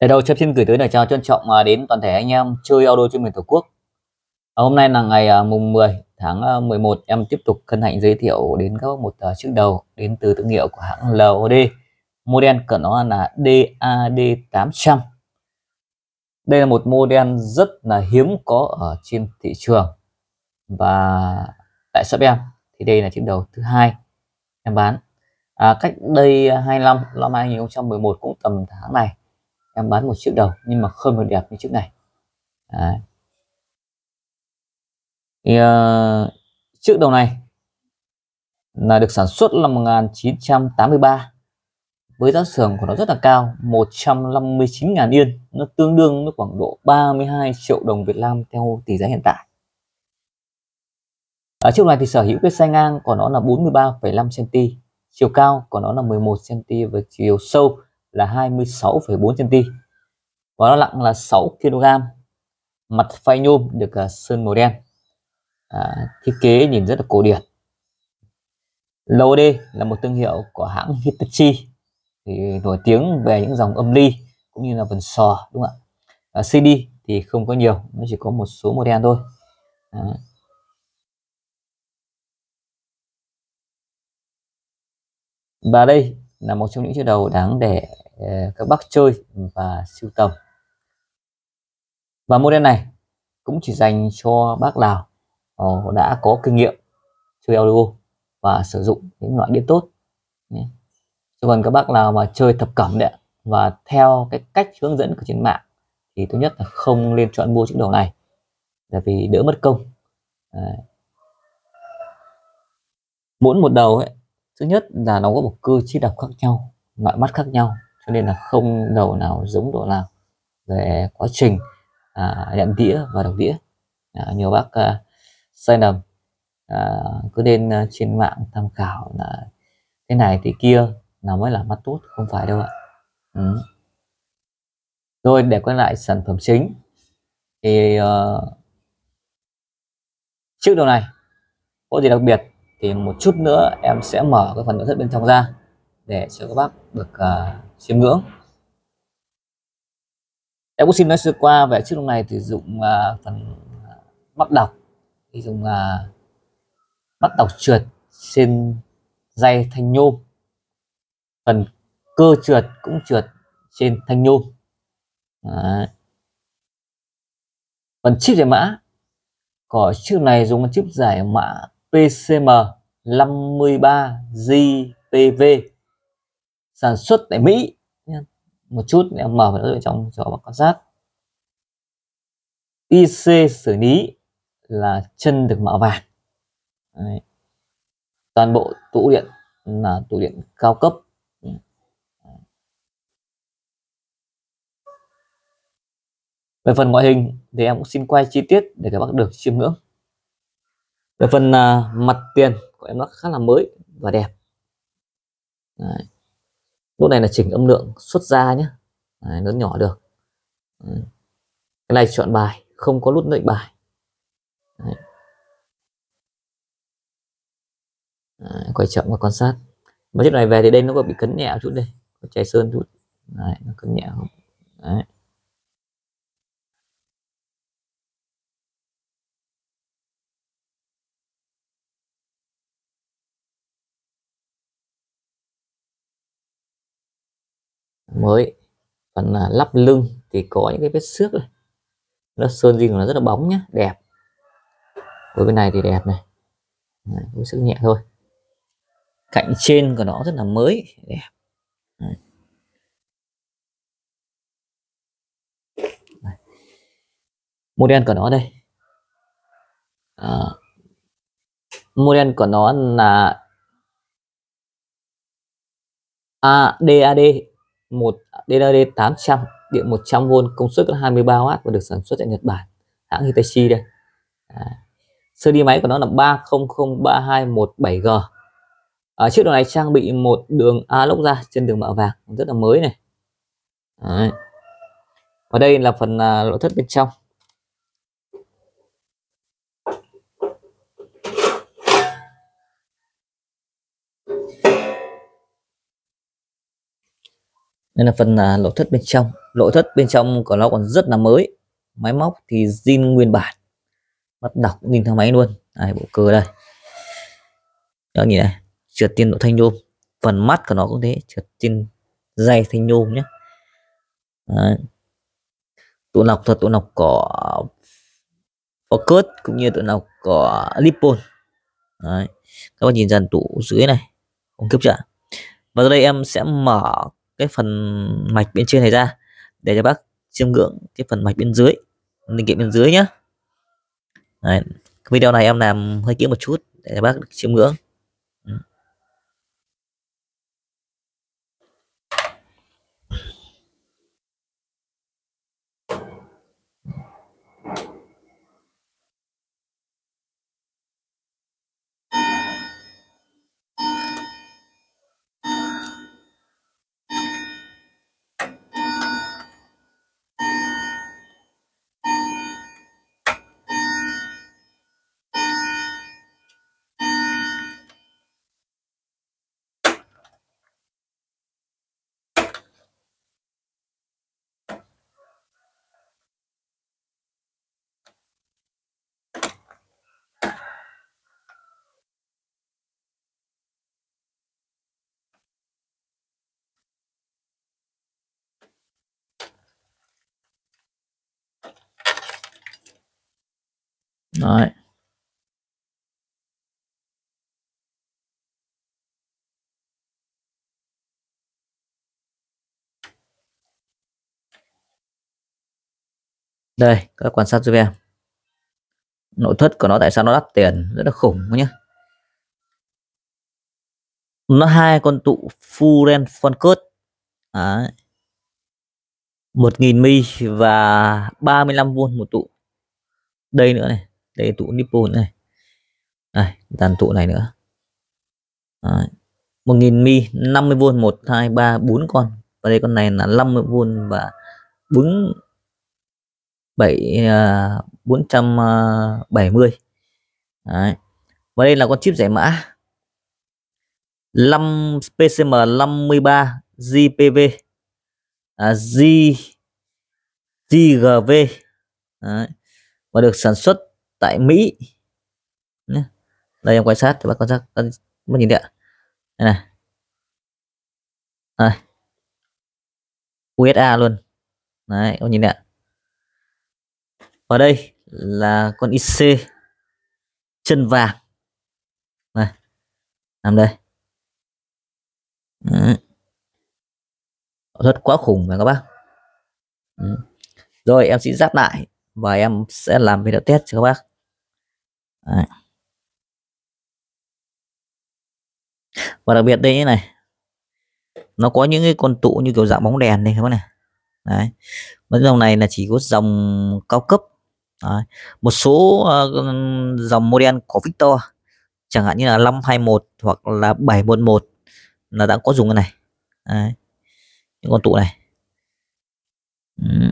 Để đầu chấp xin gửi tới lời chào trân trọng à, đến toàn thể anh em chơi auto trên miền Tổ quốc. À, hôm nay là ngày à, mùng 10 tháng 11 em tiếp tục hân hạnh giới thiệu đến các một chiếc đầu đến từ thương hiệu của hãng LOD. Model của nó là DAD800. Đây là một model rất là hiếm có ở trên thị trường và tại shop em thì đây là chiếc đầu thứ hai em bán. À, cách đây 25 năm 2011 cũng tầm tháng này em bán một chiếc đầu nhưng mà không được đẹp như chiếc này. Đấy. Thì, uh, chiếc đầu này là được sản xuất năm 1983 với giá sườn của nó rất là cao 159.000 yên. Nó tương đương với khoảng độ 32 triệu đồng Việt Nam theo tỷ giá hiện tại. Ở chiếc này thì sở hữu cái xe ngang của nó là 43,5 cm chiều cao của nó là 11 cm và chiều sâu là 26,4 cm và nó nặng là 6 kg. Mặt phay nhôm được uh, sơn màu đen. À, thiết kế nhìn rất là cổ điển. LOD là một thương hiệu của hãng Hitachi thì nổi tiếng về những dòng âm ly cũng như là vần sò đúng không ạ? À, CD thì không có nhiều nó chỉ có một số màu đen thôi. À. và đây là một trong những chiếc đầu đáng để ờ, các bác chơi và sưu tầm. Và model này cũng chỉ dành cho bác nào ờ, đã có kinh nghiệm chơi audio và sử dụng những loại đĩa tốt chứ còn các bác nào mà chơi thập cẩm đấy và theo cái cách hướng dẫn của trên mạng, thì tốt nhất là không nên chọn mua chiếc đầu này, là vì đỡ mất công. Đấy. mỗi một đầu ấy thứ nhất là nó có một cơ chế đọc khác nhau loại mắt khác nhau cho nên là không đầu nào giống độ nào về quá trình à, nhận đĩa và đọc đĩa. À, nhiều bác à, sai lầm à, cứ nên à, trên mạng tham khảo là thế này thì kia là mới là mắt tốt không phải đâu ạ. Ừ. rồi để quay lại sản phẩm chính thì uh, chiếc đầu này có gì đặc biệt? Thì một chút nữa em sẽ mở cái phần nội thất bên trong ra để cho các bác được uh, chiêm ngưỡng. Em cũng xin nói sơ qua về chiếc này thì dùng uh, ờ, phần ờ, mắt đọc. Thì dùng uh, mắt đọc trượt trên dây thanh nhôm. Phần cơ trượt cũng trượt trên thanh nhôm. Đấy. phần chip giải mã. Của chiếc này dùng chip giải mã PCM 53GPV sản xuất tại Mỹ một chút em mở vào ở trong cho bạn quan sát. IC xử lý là chân được mạ vàng. Đấy. toàn bộ tủ điện là tủ điện cao cấp. Về phần ngoại hình thì em cũng xin quay chi tiết để các bác được chiêm ngưỡng về phần uh, mặt tiền của em nó khá là mới và đẹp Đấy. lúc này là chỉnh âm lượng xuất ra nhé Đấy, lớn nhỏ được Đấy. cái này chọn bài không có nút lệnh bài Đấy. Đấy, quay chậm và quan sát mấy chiếc này về thì đây nó có bị cấn nhẹ chút đây có chảy sơn chút Đấy, nó cấn nhẹ không Đấy. Mới. Phần là lắp lưng thì có những cái vết xước này. Nó sơn riêng nó rất là bóng nhá đẹp. Với bên này thì đẹp này. Vết xước nhẹ thôi. Cạnh trên của nó rất là mới đẹp. Đấy. model của nó đây. À, model của nó là ADAD một DAD 800 điện 100V công suất 23W và được sản xuất tại Nhật Bản. Hãng Hitachi đây. À. sơ đi máy của nó là 30032117G à, chiếc đồ này trang bị một đường A lốc ra trên đường mạ vàng. Rất là mới này. Đấy. và đây là phần uh, nội thất bên trong. Đây là phần à, nội thất bên trong. Nội thất bên trong của nó còn rất là mới. Máy móc thì zin nguyên bản. Bắt đọc nhìn thang máy luôn. Đây, bộ cơ đây. Đó nhìn này. Trượt tiên độ thanh nhôm. Phần mắt của nó cũng thế. Trượt tiên dây thanh nhôm nhé. Đấy. tụ lọc thuật tụ lọc cỏ ờ, focus cũng như tụ lọc cỏ lipon Đấy. các bạn nhìn dần tủ dưới này. Không kiếp chưa và đây em sẽ mở cái phần mạch bên trên này ra để cho bác chiêm ngưỡng cái phần mạch bên dưới, linh kiện bên dưới nhé Đấy. video này em làm hơi kỹ một chút để cho bác chiêm ngưỡng Đấy. Đây, các quan sát giúp em. Nội thất của nó tại sao nó đắt tiền, rất là khủng nhé. Nó hai con tụ Furen Funkert. Đấy. 1000 mi và 35V một tụ đây nữa này đây tụ nipple này. Này dàn tụ này nữa. Một 1000 mi 50V 1 2 3 4 con. Và đây con này là 50V và 4 7 uh, 470 Đấy. và đây là con chip giải mã. 5 PCM 53 GPV à, G GGV Đấy. Và được sản xuất tại Mỹ. Nhé. đây, em quan sát thì bác quan sát. Bác nhìn đây ạ. Đây này. Đây. USA luôn. Đấy các nhìn đây ạ. Và đây là con IC chân vàng. Này nằm đây. Ừ. rất quá khủng phải các bác. Ừ. rồi, em sẽ giáp lại và em sẽ làm video test cho các bác. Đấy. và đặc biệt đây như này nó có những cái con tụ như kiểu dạng bóng đèn này các bác này đấy mấy dòng này là chỉ có dòng cao cấp đấy. một số uh, dòng model của Victor chẳng hạn như là 521 hoặc là 711 là đã có dùng cái này đấy. những con tụ này ừ.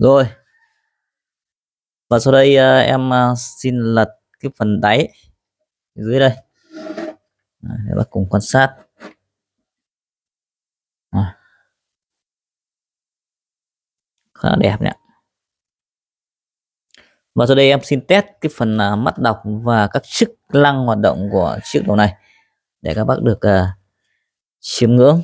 Rồi. Và sau đây ờ, em ờ, xin lật cái phần đáy dưới đây. Để bác cùng quan sát. À. khá đẹp nhé và sau đây em xin test cái phần uh, mắt đọc và các chức năng hoạt động của chiếc đầu này để các bác được uh, chiêm ngưỡng.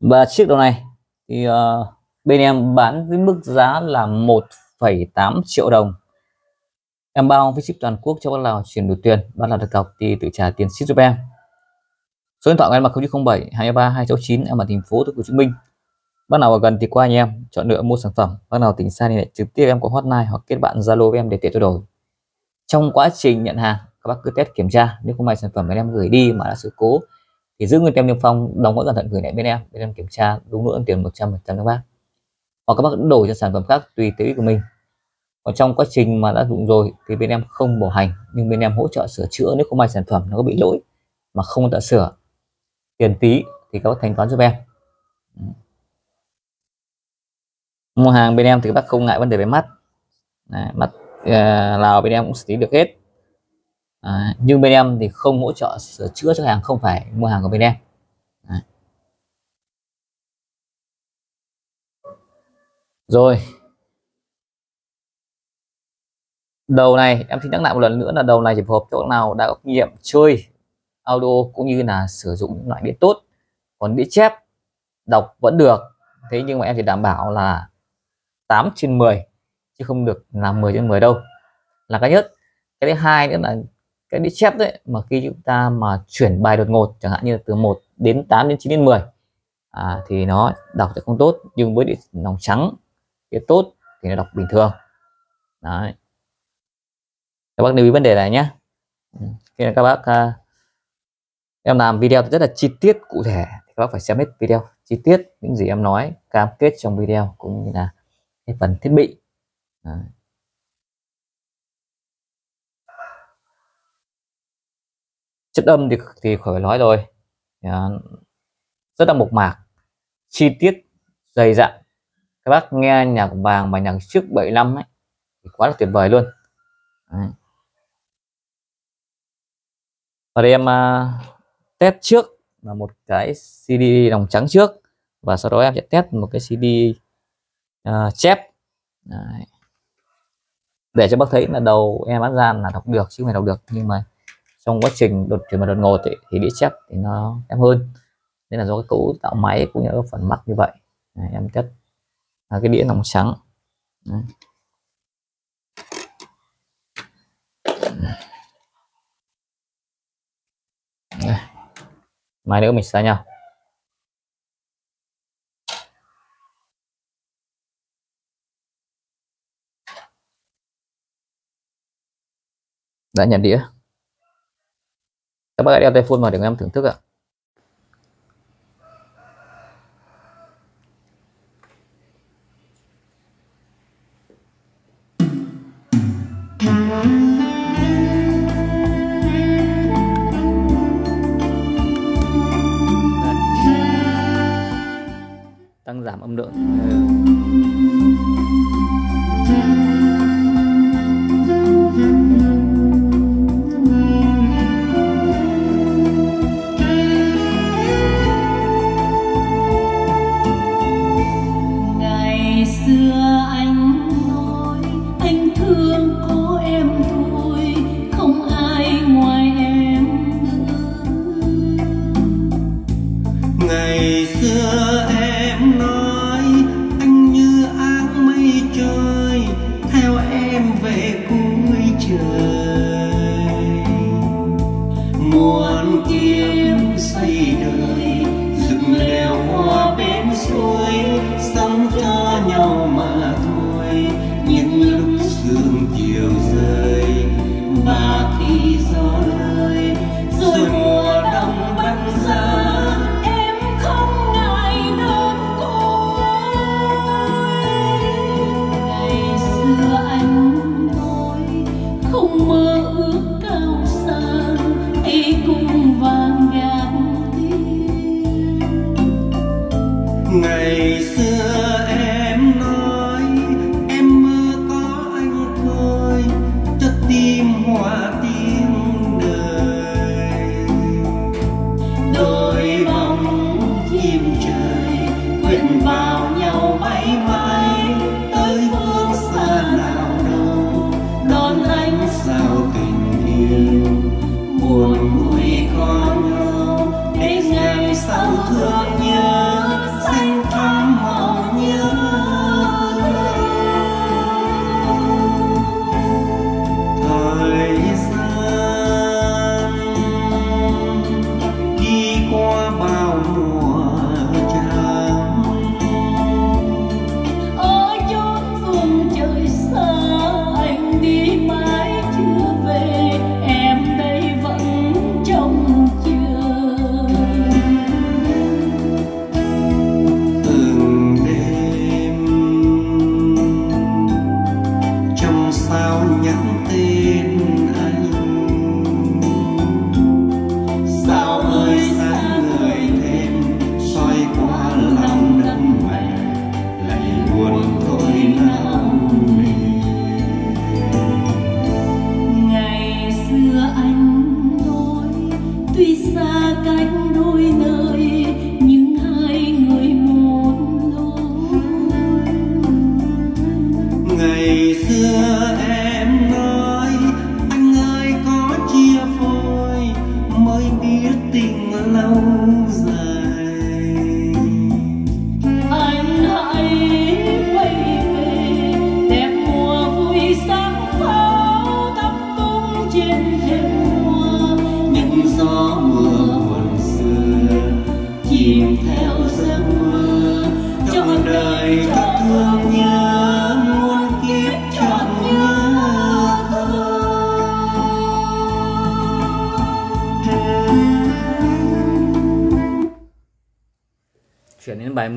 Và chiếc đầu này thì uh, bên em bán với mức giá là 1,8 triệu đồng. Em bao với ship toàn quốc cho các lào chuyển đổi tiền bạn là được cọc thì tự trả tiền ship giúp em. Số điện thoại của em là 0907 223 269 em ở thành phố Hồ Chí Minh. Bác nào ở gần thì qua anh em chọn lựa mua sản phẩm. Bác nào tỉnh xa thì lại trực tiếp em có hotline hoặc kết bạn zalo với em để tiện trao đổi. Trong quá trình nhận hàng các bác cứ test kiểm tra. Nếu không may sản phẩm bên em gửi đi mà đã sự cố thì giữ nguyên tem niêm phong đóng gói cẩn thận gửi lại bên em. Bên em kiểm tra đúng nữa tiền 100 trăm các bác. Hoặc các bác đổi cho sản phẩm khác tùy theo ý của mình. Còn trong quá trình mà đã dụng rồi thì bên em không bảo hành nhưng bên em hỗ trợ sửa chữa nếu không may sản phẩm nó có bị lỗi mà không tự sửa. Tiền phí thì các bác thanh toán giúp em. Mua hàng bên em thì các bác không ngại vấn đề về mắt. Đấy, mắt uh, lào bên em cũng xử lý được hết à, nhưng bên em thì không hỗ trợ sửa chữa cho hàng không phải mua hàng của bên em. À. rồi. Đầu này em xin nhắc lại một lần nữa là đầu này chỉ phù hợp chỗ nào đã có kinh nghiệm chơi audio cũng như là sử dụng những loại đĩa tốt. Còn đĩa chép đọc vẫn được. Thế nhưng mà em chỉ đảm bảo là 8 trên 10 chứ không được là 10 trên 10 đâu. Là cái nhất. Cái thứ hai nữa là cái đi chép đấy mà khi chúng ta mà chuyển bài đột ngột chẳng hạn như từ 1 đến 8 đến 9 đến 10 à, thì nó đọc sẽ không tốt. Nhưng với địa lòng trắng cái tốt thì nó đọc bình thường. Đấy. Các bác lưu ý vấn đề này nhé. Ừ, khi các bác à, em làm video rất là chi tiết cụ thể thì các bác phải xem hết video. Chi tiết những gì em nói cam kết trong video cũng như là cái phần thiết bị. Đấy. Chất âm thì thì khỏi nói rồi. Dạ. Rất là mộc mạc. Chi tiết dày dặn. Các bác nghe nhạc vàng và nhạc trước 75 ấy thì quá là tuyệt vời luôn. Đấy. và đây em uh, à, test trước là một cái CD đồng trắng trước và sau đó em sẽ test một cái CD uh, à, chép. Đấy. để cho bác thấy là đầu em bán ra là đọc được chứ không phải đọc được nhưng mà trong quá trình đột chuyển mà đột ngột ấy, thì đĩa chép thì nó kém hơn. Nên là do cái cấu tạo máy cũng như phần mắt như vậy. Đấy, em chất là cái đĩa nòng trắng. Đấy. Đấy. mai nữa mình xa nhau. Đã nhận đĩa các bác đeo tai phone vào để em thưởng thức ạ. Tăng giảm âm lượng.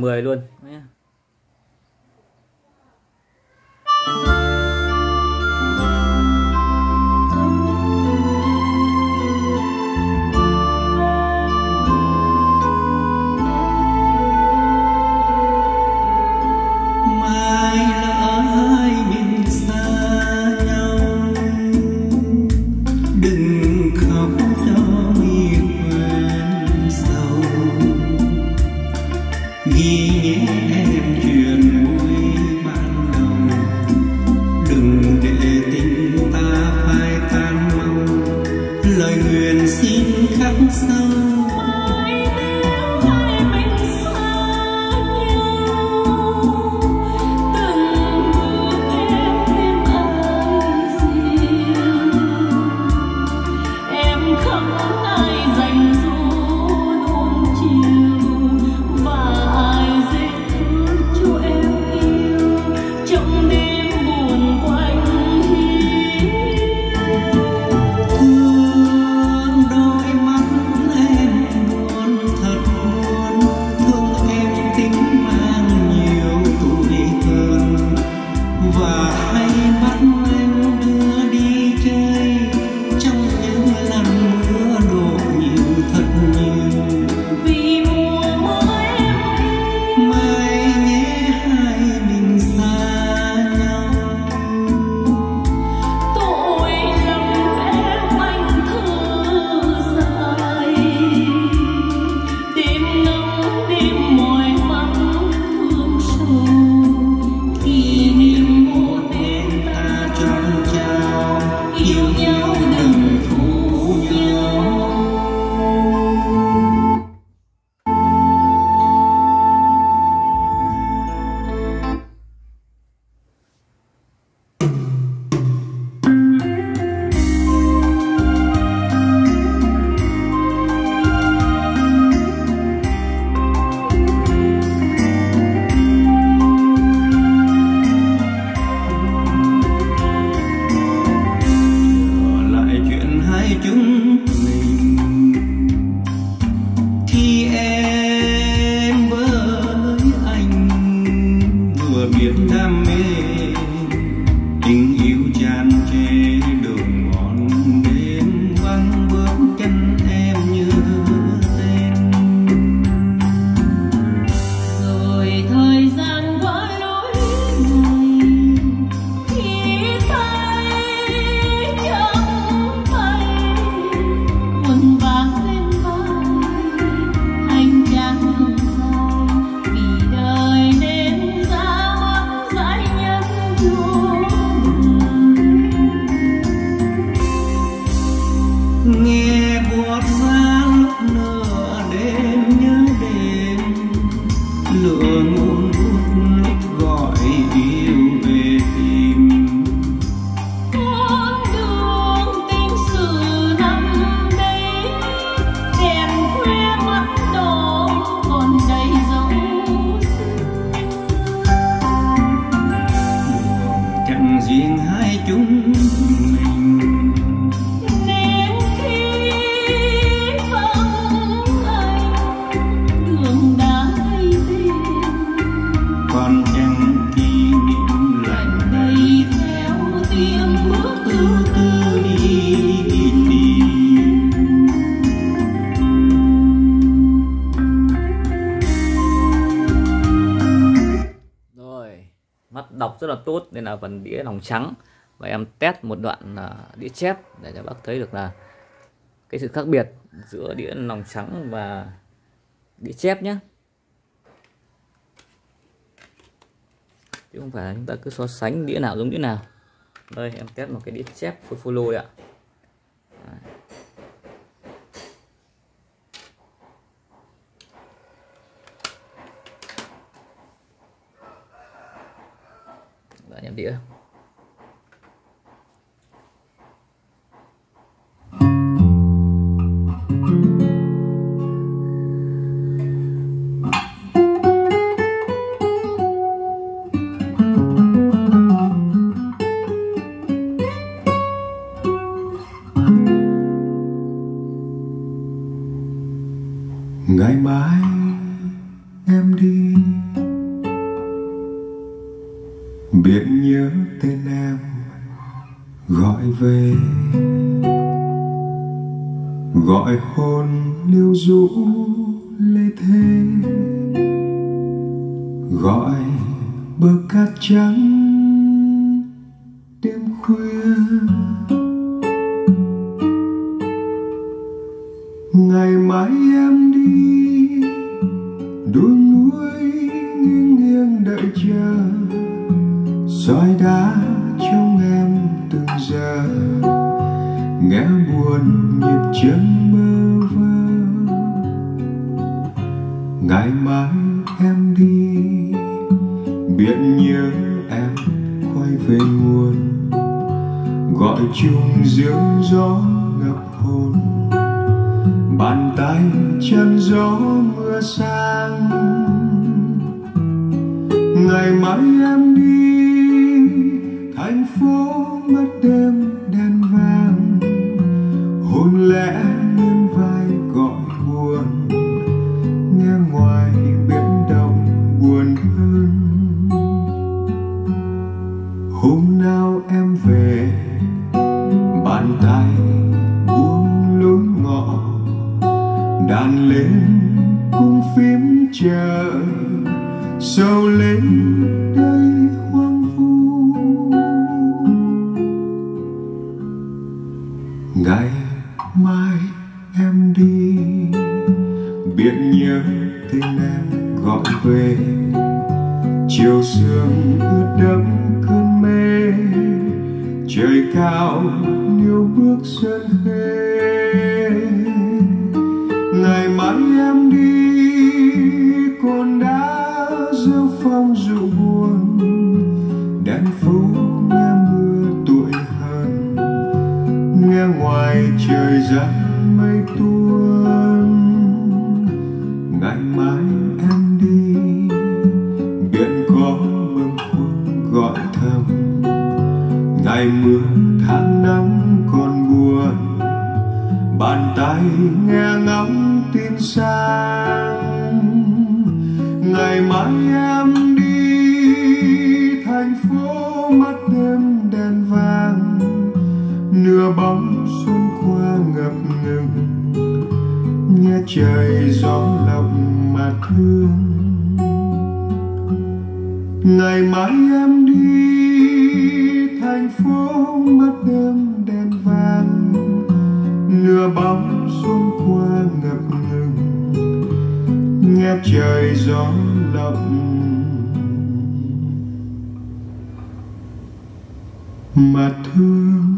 10 luôn. 一年 rất là tốt, nên là phần đĩa lòng trắng. Và em test một đoạn à, đĩa chép để cho bác thấy được là cái sự khác biệt giữa đĩa lòng trắng và đĩa chép nhé chứ không phải là chúng ta cứ so sánh đĩa nào giống đĩa nào. Đây, em test một cái đĩa chép follow ạ. Đấy. Nghe buồn nhịp chân bơ vơ. Ngày mai em đi, biết nhớ em quay về nguồn. Gọi chung giếng gió ngập hồn. Bàn tay chân gió mưa sang. Ngày mai em chờ sâu lên đây. Ngày mưa tháng nắng còn buồn, bàn tay nghe ngóng tin sang ngày mai em đi thành phố mắt đêm đèn vàng, nửa bóng xuân qua ngập ngừng, nghe trời gió lòng mà thương. Ngày mai em đi trời gió lộng mà thương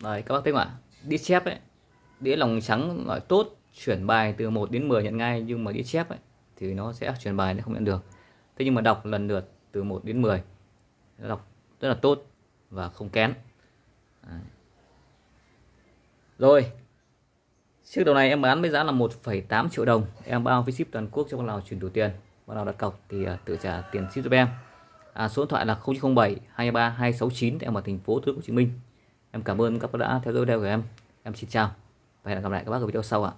rồi các bác thấy không ạ? Đĩa chép ấy, đĩa lòng trắng nói tốt chuyển bài từ 1 đến 10 nhận ngay nhưng mà đĩa chép ấy thì nó sẽ chuyển bài nó không nhận được. Thế nhưng mà đọc lần lượt từ 1 đến 10 nó đọc rất là tốt và không kén. Đấy. Rồi. Chiếc đầu này em bán với giá là 1,8 triệu đồng. Em bao phí ship toàn quốc cho con nào chuyển đủ tiền. con nào đặt cọc thì à, tự trả tiền ship giúp em à, số điện thoại là 0907 23 269 em ở thành phố Hồ Chí Minh em cảm ơn các bác đã theo dõi video của em. Em xin chào và hẹn gặp lại các bác ở video sau ạ.